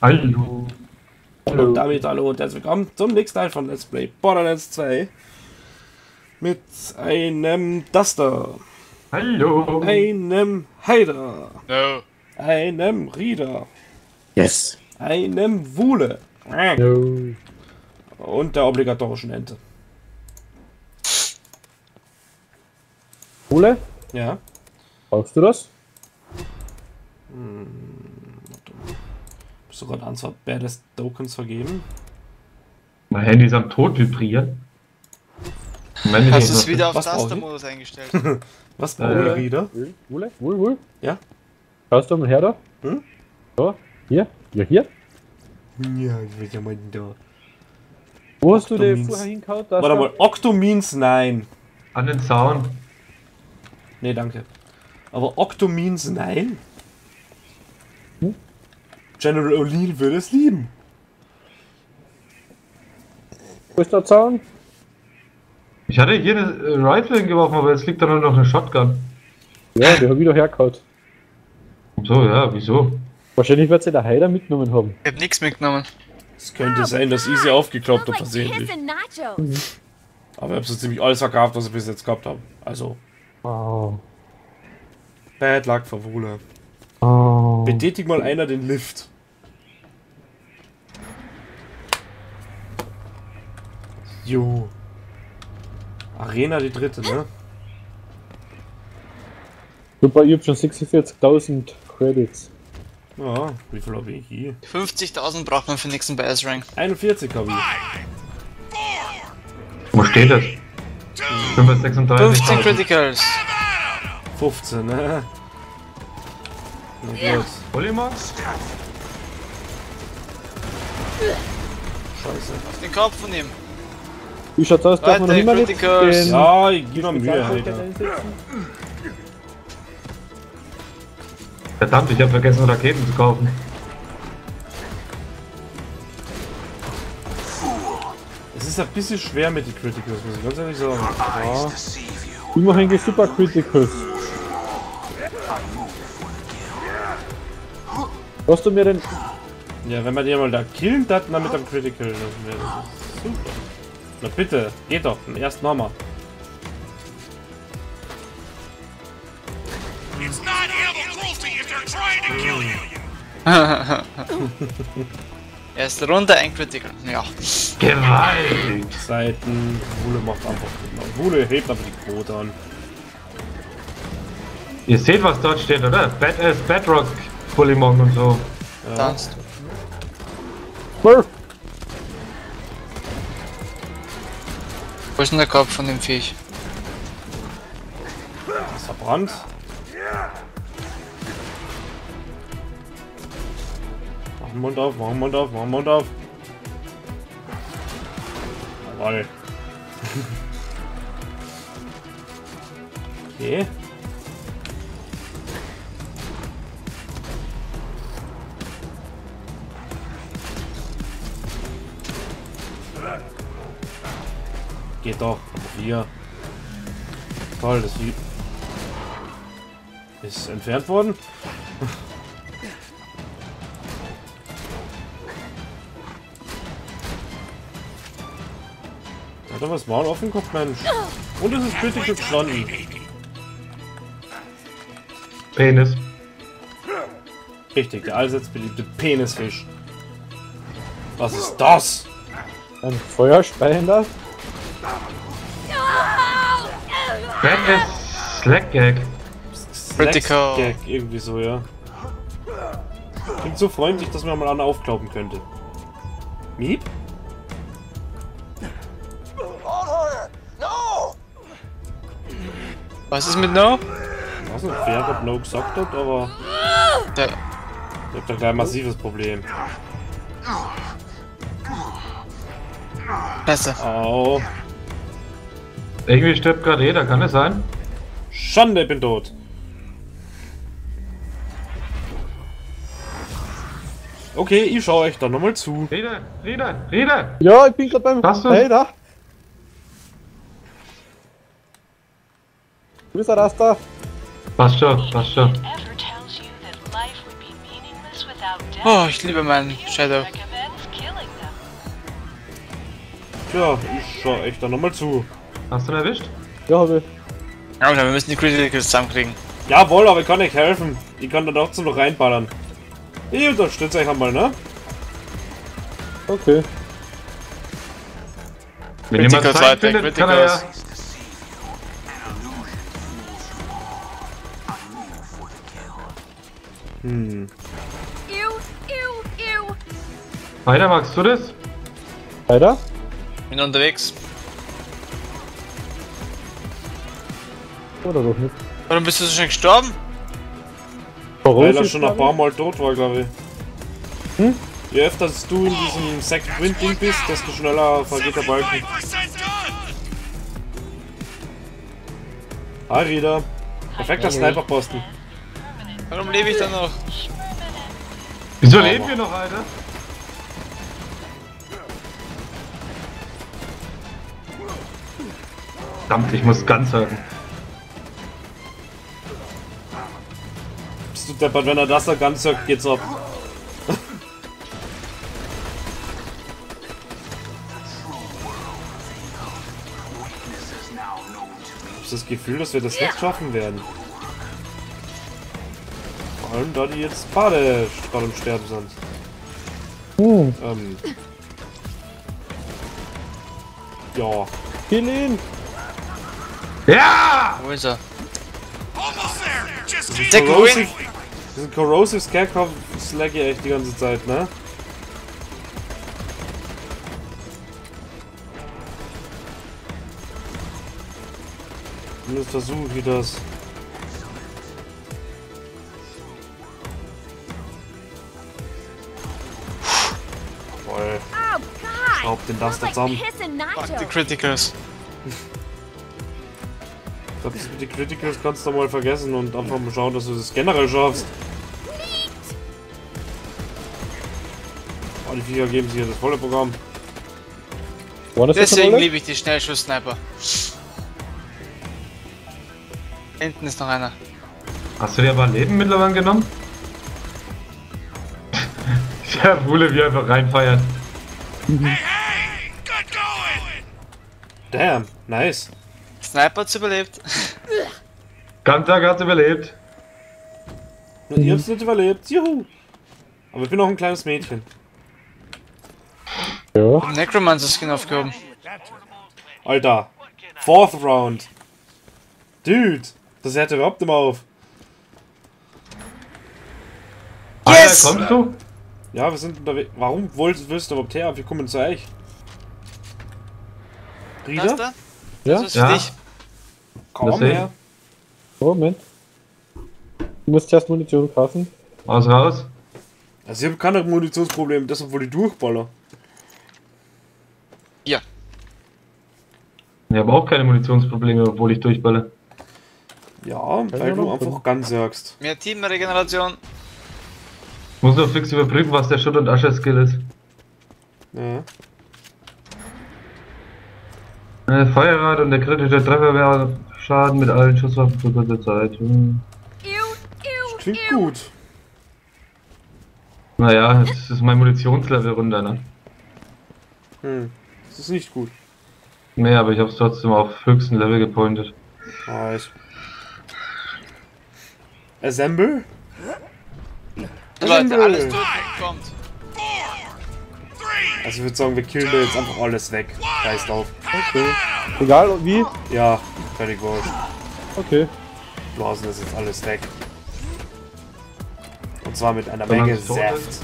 Hallo. Und damit hallo und herzlich willkommen zum nächsten Teil von Let's Play Borderlands 2. Mit einem Duster, Hallo. einem Hydra, No. einem Rieder, Yes. einem Wule No. und der obligatorischen Ente. Ole, Ja, brauchst du das? bist du gerade Anzahl Badass Tokens vergeben? Mein Handy ist am Tod vibrieren. Ich Hast du es wieder auf brauche ich? Tastermodus eingestellt? Was braucht der Äh. Rieder? Ole, Ole, Ole, Ole. Ja? Schaust du mal her da? Hm? So, hier, ja hier. Ja, ich will ja mal da. Wo hast du den vorher hingehauen? Da Warte mal, Octomins nein. an den Zaun. Nee, danke. Aber Octomins nein? General O'Neill würde es lieben. Wo ist der Zaun? Ich hatte hier eine äh, Rifle hingeworfen, aber jetzt liegt da nur noch eine Shotgun. Ja, der hat wieder hergehauen. So, ja, wieso? Wahrscheinlich wird sie der Heider mitgenommen haben. Ich hab nichts mitgenommen. Es könnte sein, dass ich sie aufgekloppt habe versehentlich. Aber ich habe so ziemlich alles verkauft, was ich bis jetzt gehabt habe. Also, Oh. Bad Luck Wule. Oh. Betätig mal einer den Lift. Jo. Arena die dritte, ne? Super, ich hab schon 46.000 Credits. Ja, wie viel habe ich hier? 50.000 braucht man für den nächsten BS-Rank. 41 habe ich. Wo steht das? 536. 15 Criticals. 15, ne? Na gut. Polymon? Scheiße. Auf den Kopf von ihm. Wie schaut's aus? Darf man noch immer den Ja, ich gebe mir Mühe, Alter. Verdammt, ich habe vergessen Raketen zu kaufen. Es ist ein bisschen schwer mit den Criticals, muss ich ganz ehrlich sagen. Ja. Ich mache eigentlich super Criticals. Hast du mir denn. ja, wenn man die mal da killen, dann dann mit einem Critical. Das wäre das ist super. Na bitte, geht doch, erst nochmal. Erste Runde, ein Critical. Ja. Gewalt! Seiten, Wule macht einfach genau. Wule hebt aber die Quote an. Ihr seht, was dort steht, oder? Badass Bedrock Polymon und so. Tanzt. Brr. Wo ist denn der Kopf von dem Viech? Ist verbrannt. Mach den Mund auf, mach den Mund auf, mach den Mund auf. Jawoll. okay. Geht doch, aber hier. Toll, das Vieh ist entfernt worden. Hat er was Maul offen gehabt, Mensch? Und es ist Critical gestanden. Penis. Richtig, der allseits beliebte Penisfisch. Was ist das? Ein Feuerspeiender? Badass Slack Gag. Critical. Gag, irgendwie so, ja. Klingt so freundlich, dass man mal einen aufklauben könnte. Miep? Was ist mit No? Ich weiß nicht, wer ob No gesagt hat, aber Der. ich hab da gleich ein massives Problem. Besser. Au. Irgendwie stirbt gerade jeder, kann es sein? Schande, ich bin tot. Okay, ich schaue euch dann nochmal zu. Rede, Rede, Rede! Ja, ich bin gerade beim Hast du? Heider. Wo ist der Raster? Passt schon, passt schon. Oh, ich liebe meinen Shadow. Tja, ich schau echt da nochmal zu. Hast du ihn erwischt? Ja, habe ich. Alter, wir müssen die Criticals zusammenkriegen. Jawohl, aber ich kann nicht helfen. Ich kann da trotzdem noch reinballern. Ich unterstütze euch einmal, ne? Okay. Wenn jemand Zeit weiter, findet, kann er ja... Criticals. Hm. Ew, ew, ew. Weiter, magst du das? Weiter? Bin unterwegs. Oder doch nicht? Warum bist du so schnell gestorben? Warum Weil er schon ein paar Mal tot war, glaube ich. Hm? Je öfter du in diesem Second Wind Ding bist, desto schneller vergeht der Balken. 99% done! Hi Rieder. Perfekter Sniper-Posten. Warum lebe ich da noch? Wieso leben wir noch, Alter? Verdammt, ich muss ganz sagen. Deppert, wenn er das da ganz sagt, geht's ab. Ich hab das Gefühl, dass wir das nicht schaffen werden. Vor allem, da die jetzt gerade im Sterben sind. Hm. Ähm. Ja. Kill ihn! Ja! Wo ist er? Almost there! Diesen Corrosive Scarecrow slag ich echt die ganze Zeit, ne? Zumindest versuche ich das. Voll. Oh, God. Schraub den das da zusammen. Fuck die. Criticals. Ich glaub, das mit den Criticals kannst du mal vergessen und einfach mal schauen, dass du das generell schaffst. Die Viecher geben sich das volle Programm. Deswegen liebe ich die Schnellschuss-Sniper. Hinten ist noch einer. Hast du dir aber Leben mittlerweile genommen? Der Bule, wie einfach reinfeiert. Hey! Good going! Damn, nice. Sniper hat's überlebt. Ganztag hat überlebt. Und ihr habt's nicht überlebt. Juhu. Aber ich bin noch ein kleines Mädchen. Ja. Necromancer-Skin aufgehoben. Alter. Fourth Round. Dude. Das hört überhaupt nicht mehr auf. Yes! Alter, kommst du? Ja, wir sind unterwegs. Warum willst, willst du überhaupt her? Wir kommen zu euch. Was Rieder? da? Ja? Das ist für Ja. dich. Komm ich. her. Moment. Du musst erst Munition kaufen. Aus raus. Also ich habe keine Munitionsprobleme, deshalb wollte ich durchballer. Ja. Ich habe auch keine Munitionsprobleme, obwohl ich durchballe. Ja, weil du einfach ganz sagst. Mehr Teamregeneration. Ich muss nur fix überprüfen, was der Schutt- und Asche-Skill ist. Ja. Äh, Feuerrad und der kritische Treffer wäre Schaden mit allen Schusswaffen für kurze Zeit. Hm. Klingt gut. Naja, das ist mein Munitionslevel runter, ne? Hm. Das ist nicht gut. Nee, aber ich hab's trotzdem auf höchsten Level gepointet. Nice. Assemble? Leute, alles kommt. Also ich würde sagen, wir killen da jetzt einfach alles weg. Scheiß drauf. Okay. Egal wie. Ja, völlig wurscht. Okay. Blasen das jetzt alles weg. Und zwar mit einer Menge Saft.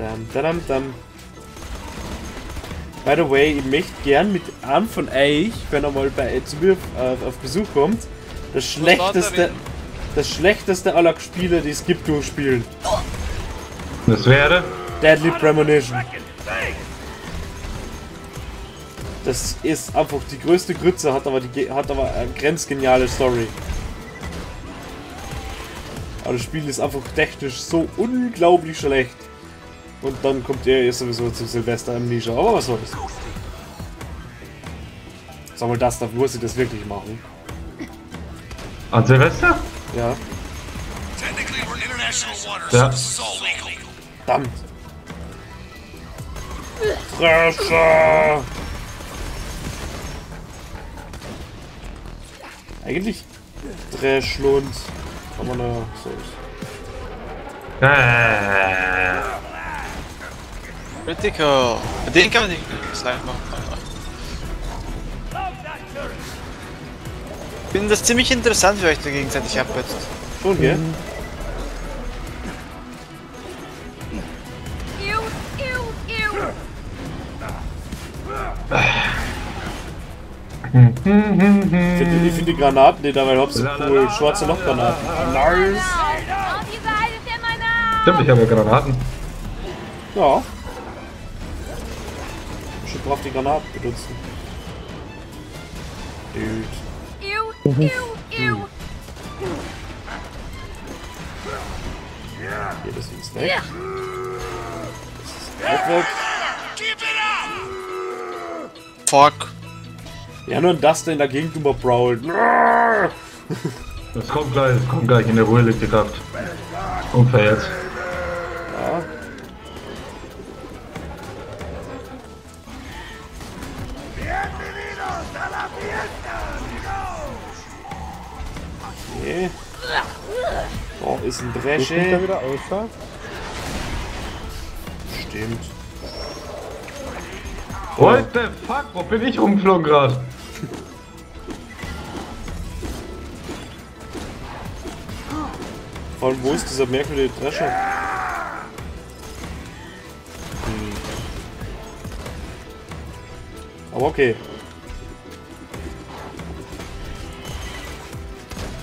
Dam, dam, dam. By the way, ich möchte gern mit einem von euch, wenn er mal bei, zu mir äh, auf Besuch kommt, das schlechteste, das schlechteste aller Spiele, die es gibt, durchspielen. Das wäre. Deadly Premonition. Das ist einfach die größte Grütze, hat aber, die, ge- hat aber eine grenzgeniale Story. Aber das Spiel ist einfach technisch so unglaublich schlecht. Und dann kommt er eh sowieso zu Silvester Amnesia. Aber was soll's. Sag mal, das darf muss ich das wirklich machen. An Silvester? Ja, legal. verdammt. Fresher! Eigentlich Dreschlund. Aber na, so ist. Äh. Critical. Den kann man nicht Slime machen. Ich finde das ziemlich interessant, wie euch da gegenseitig abwetzt. Schon, gell? Ew. Ich finde ich find die Granaten, die dabei hauptsächlich cool. Schwarze Lochgranaten. Nice! Die. Stimmt, ich habe ja Granaten. Ja. Schon drauf die Granaten benutzen. Dude. Ew, ew, ew. Hier, das ist weg. Das ist auch weg. Fuck. Ja, nur das in der Gegend überbrawlt. Das kommt gleich, das kommt gleich. In der Ruhe liegt die Kraft. Unfair jetzt. Ist ein Dresche. wieder außer? Stimmt. What the fuck? Wo bin ich rumgeflogen gerade? Vor allem, wo ist dieser merkwürdige Drescher? Hm. Aber okay.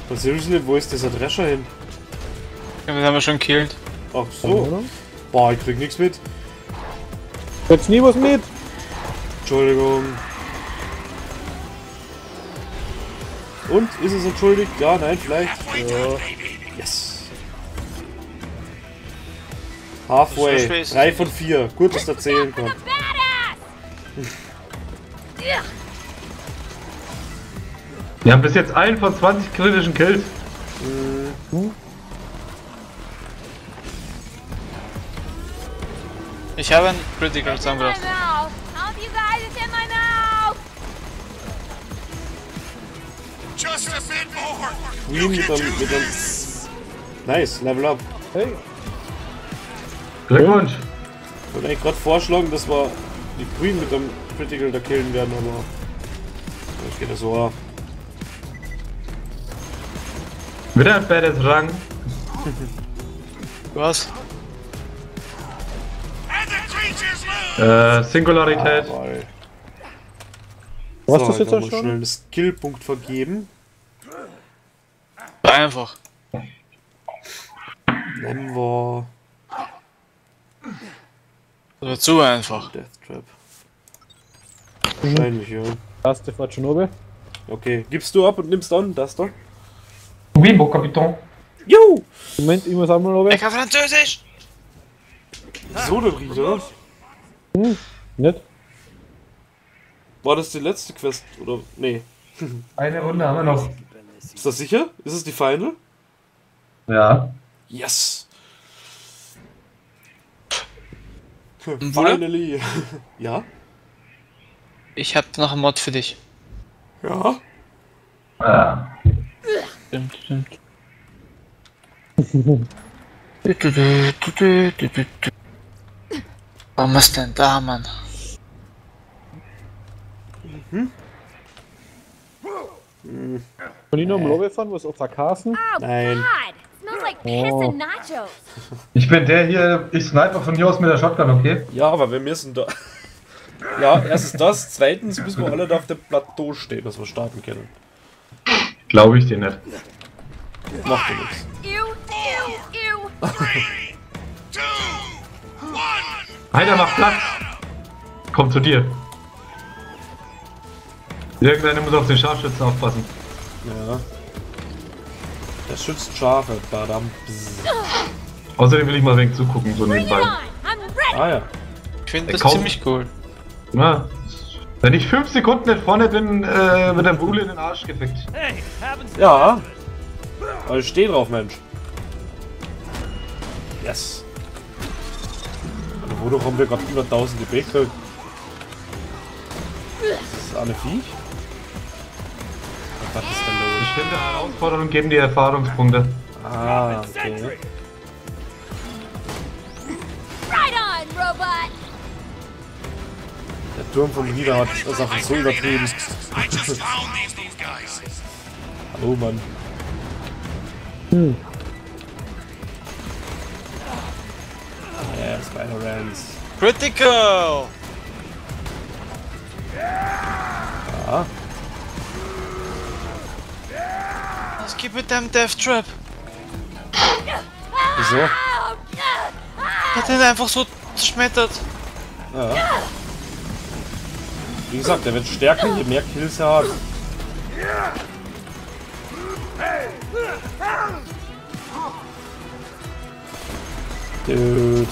Was seriously, wo ist dieser Drescher hin? Ja, Das haben wir schon killt. Ach so. Boah, ich krieg nichts mit. Jetzt nie was mit! Entschuldigung. Und? Ist es entschuldigt? Ja, nein, vielleicht. Ja. Yes. Halfway. So schwer ist es Drei von vier. Gut, dass der zählen kann. Wir haben bis jetzt einen von 20 kritischen Kills. Ich habe einen Critical! Queen You mit do mit this! Nice, Level up. Hey, Glückwunsch. Ich wollte eigentlich gerade vorschlagen, dass wir die Queen mit dem Critical da killen werden, aber. Ich geht das so ab. Wieder ein Badass Rang. Was? Äh, Singularität. Weil. was so, das jetzt dann auch schon? schnell einen Skillpunkt vergeben. Einfach. Nehmen wir Das war zu einfach. Death Trap. Wahrscheinlich, ja. Taste fährt schon oben. Okay, gibst du ab und nimmst an, das da? Oui, mon Capitaine. Jo! Moment, ich muss einmal oben. Ich kann Französisch! So der Rieder. Nicht? War das die letzte Quest? Oder. Nee. Eine Runde haben wir noch. Ist das sicher? Ist es die Final? Ja. Yes! Bruder? Finally! ja? Ich hab noch einen Mod für dich. Ja? Ah. Stimmt, stimmt. Du, du, du, du, du, du, du, du. Warum ist denn da, Mann? Kann ich noch am Lobby fahren, wo es auf der Kassen? Oh, Nein. God. Smells like piss Oh. and nachos. Ich bin der hier, ich sniper von hier aus mit der Shotgun, okay? Ja, aber wir müssen da. Ja, erstens das, zweitens müssen wir alle da auf dem Plateau stehen, dass wir starten können. Glaube ich dir nicht. Macht ja nichts. Einer macht Platz. Komm zu dir. Irgendeiner muss auf den Scharfschützen aufpassen. Ja. Das schützt Schafe, badam. Bzz. Außerdem will ich mal ein wenig zugucken, so nebenbei. Ah ja. Ich finde Der das ziemlich cool. Na, wenn ich fünf Sekunden nicht vorne bin, äh, wird der Bule in den Arsch gefickt. Ja, Oh, ich steh drauf, Mensch. Yes. Wodurch haben wir gerade über 1000 DB gekriegt? Ist das eine Viech? Was ist denn los? Bestimmte Herausforderungen geben die Erfahrungspunkte. Ah, okay. Right on, robot. Der Turm von Nida hat das einfach so übertrieben. Hallo, Mann. Ja, Spider-Rans. Critical! Ja. Was gibt mit dem Death Trap? Wieso? Hat den einfach so zerschmettert. Ja. Wie gesagt, der wird stärker, je mehr Kills er hat. Dude.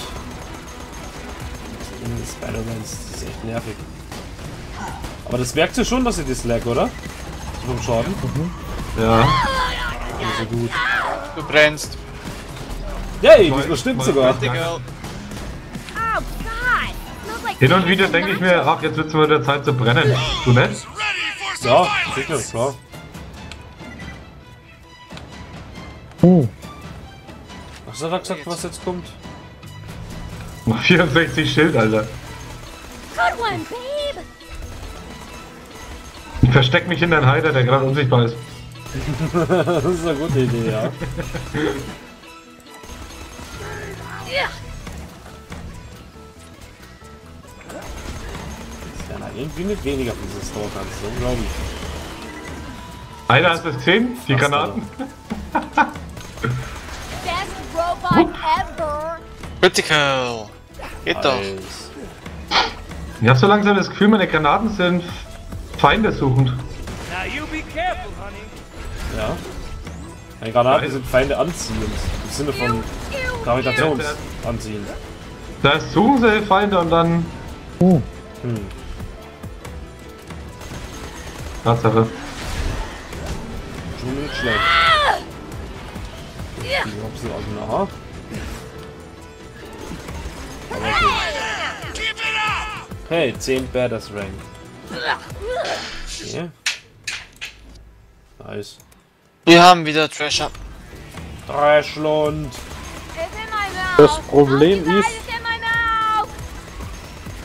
Die Spider-Mans, das ist echt nervig. Aber das merkt ihr schon, dass ihr das lag, oder? So Vom Schaden. Ja. Also gut. Du brennst. Yay, das stimmt sogar. Oh, Hin und wieder denke ich mir, ach, jetzt wird's mal wieder Zeit zu brennen. Du some Ja, sicher, klar. Hm. Was hat er gesagt, was jetzt kommt? Noch 64 Schild, Alter. Ich versteck mich in deinen Heider, der gerade unsichtbar ist. Das ist eine gute Idee, ja. Das wären halt irgendwie nicht weniger von diesen Stalkern, so unglaublich. Einer hast du es gesehen? Die Granaten? Best robot ever. Critical. Geht doch. Ich hab so langsam das Gefühl, meine Granaten sind Feinde suchend. Ja. Meine Granaten sind Feinde anziehend. Im Sinne von Ew, ew. Gravitation anziehend. Da suchen sie Feinde und dann. Hm. Hm. Tatsache. Schon nicht schlecht. Die Hopsel aus dem Haar. Hey, 10 Badass Rank. Okay. Nice. Wir haben wieder Treasure. Dreschlund. Das Problem oh, ist-.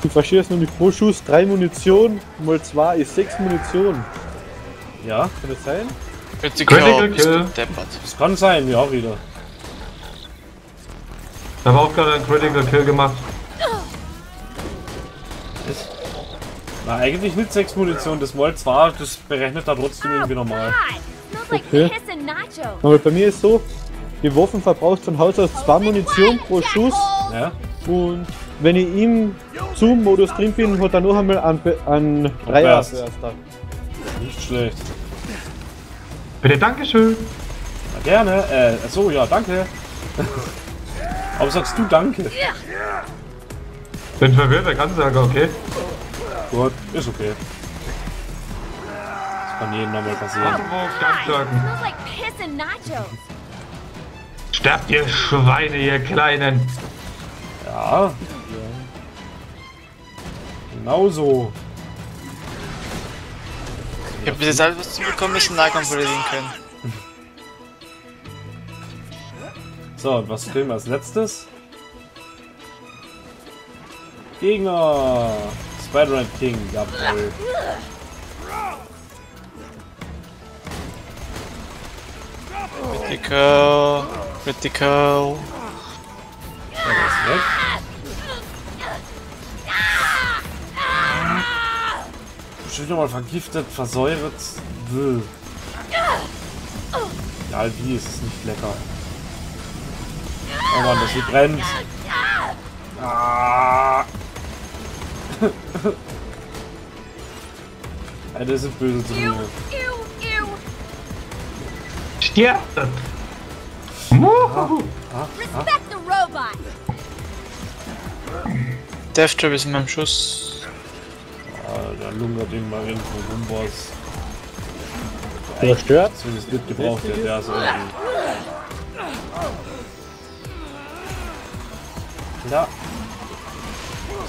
Du verstehst nur nicht pro Schuss 3 Munition, mal 2 ist 6 Munition. Ja, Kann das sein? Critical. Kill. das kann sein, ja, wieder. Ich habe auch gerade einen Critical Kill gemacht. Na, eigentlich nicht 6 Munition. Das Mal zwar, das berechnet da trotzdem irgendwie normal. Smells like Okay. Aber bei mir ist so, die Waffen verbraucht von Haus aus 2 Munition pro Schuss Ja? und wenn ich im Zoom-Modus drin bin, hat er noch einmal einen Burst. Dreier-Burster. Nicht schlecht. Bitte, Dankeschön. Na, gerne. Äh, so, ja, danke. Aber sagst du danke? Bin verwirrt, der kann sagen, okay. Gut, ist okay. Das kann jedem nochmal passieren. Anruf, ganz sagen. Smells like piss and nachos. Sterbt ihr Schweine, ihr Kleinen. Ja. Genau so. Ich hab bis jetzt alles, was du bekommen müssen, Nahkampf erledigen können. So, und was kriegen wir als letztes? Gegner! Spider-Man King, jawohl. Critical. Critical. Der ist weg. Bestimmt nochmal vergiftet, versäuert. Bäh. Ja, wie ist es nicht lecker. Oh Mann, das hier brennt. Ah. Alter, das sind böse zu mir. Muhu. Respect the robot. Death Trap ist in meinem Schuss. Da lungert irgendwann irgendwo rum was. Zerstört. Zumindest nicht gebraucht wird, ja, so irgendwie. Ja,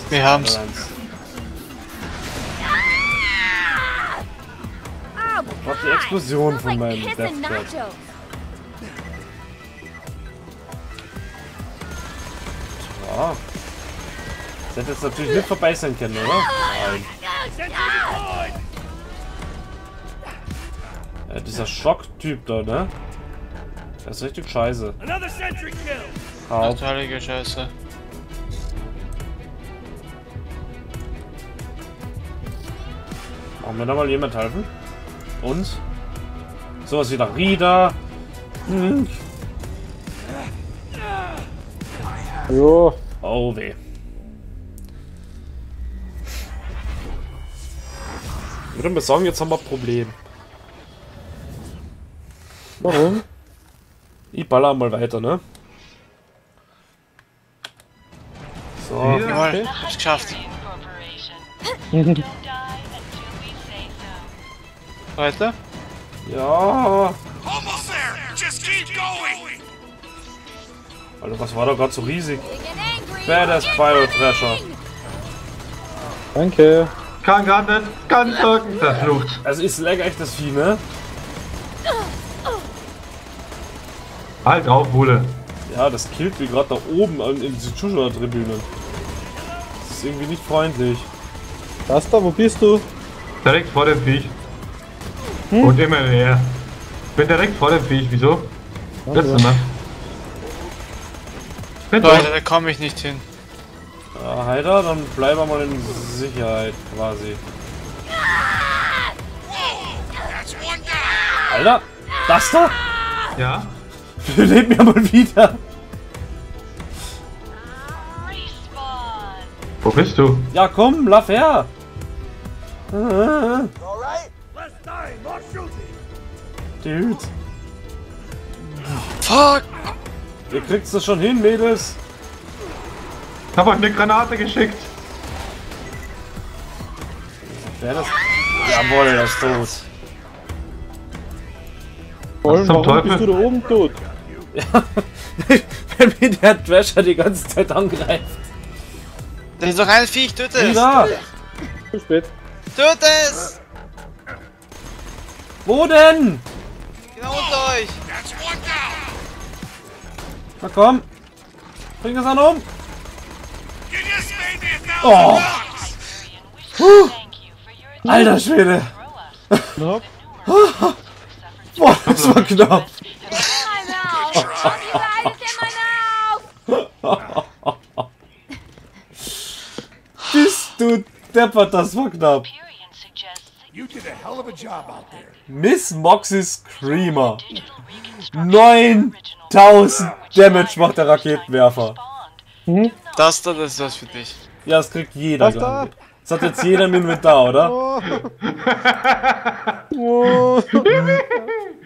Wir haben's. Oh, Was die. Explosion von meinem nachos. Ja. Das hätte jetzt natürlich nicht vorbei sein können, oder? Nein. Ja, dieser Schocktyp da, ne? Der ist richtig scheiße. Another sentry kill. Hau. Totalige Scheiße. Brauchen wir da mal jemand helfen? Uns? Sowas wie der Rida. Hm. Jo. Oh weh. Ich würde mal sagen, jetzt haben wir ein Problem. Warum? Ich baller mal weiter, ne? So. Ja. Jawohl, hab's geschafft. Weiter? Ja. Almost there. Just keep going. Alter, was war da gerade so riesig? Badass Bio Thrasher. Danke. Kann grad nicht, kann drücken. Verflucht. Also ist lag echt das Vieh, ne? Halt drauf, Bulle. Ja, das killt wie gerade da oben an, in diese Zuschauertribünen. Das ist irgendwie nicht freundlich. Das da, wo bist du? Direkt vor dem Viech. Und immer näher. Bin direkt vor dem Viech, wieso? Das ist immer. Bin Leute, da komme ich nicht hin. Ja, Heider, dann bleiben wir mal in Sicherheit quasi. Alter, das da? Ja? Wir leben ja mal wieder. Wo bist du? Ja, komm, lauf her. Ah, Dude, Fuck! ihr kriegt's das schon hin, Mädels. Ich hab euch eine Granate geschickt. Wer das? Jawohl, er ist tot. Warum, zum warum Teufel? bist du da oben tot? Wenn mir der Thrasher die ganze Zeit angreift. Da ist doch ein Viech, tut es! Wieder? Zu spät. Tut es! Wo denn? Genau unter euch! Na komm. Bring das an um. Oh. your Alter Schwede. Knapp. Boah, das war knapp. Bist du deppert, das war knapp. You did a hell of a job out there. Miss Moxie Screamer. digital reconstruction 9000 Damage macht der Raketenwerfer. spawned. Das da, das ist was für dich. Ja, das kriegt jeder. Was da? Das hat jetzt jeder im Inventar, oder? Oh.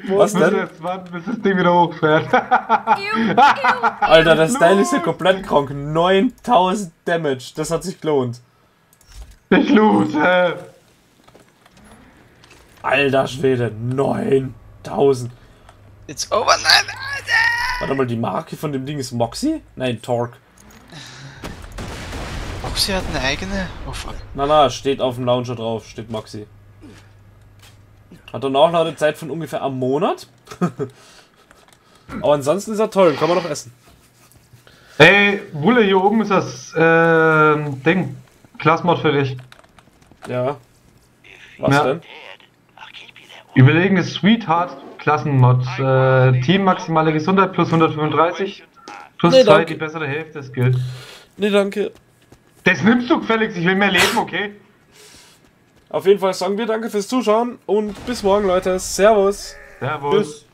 Was Müssen denn? jetzt warten, bis das Ding wieder hochfährt. Alter, der Style ist ja komplett krank. 9000 Damage. Das hat sich gelohnt. ich lose. Alter Schwede. 9000. It's over, nein! Alter! Warte mal, die Marke von dem Ding ist Moxie? Nein, Torque. Sie hat eine eigene? Oh fuck. Na na, steht auf dem Launcher drauf, steht Moxie. Hat eine Nachladezeit von ungefähr einem Monat. Aber ansonsten ist er toll, kann man doch essen. Ey, Bulle, hier oben ist das ähm, Ding. Klassmod für dich. Ja. Was Ja. denn? Überlegene Sweetheart Klassenmod. Äh, Team maximale Gesundheit plus 135. Plus Nee, 2 danke. die bessere Hälfte Skill. Nee, danke. Das nimmst du gefälligst, ich will mehr leben, okay? Auf jeden Fall sagen wir danke fürs Zuschauen und bis morgen, Leute. Servus. Servus. Tschüss.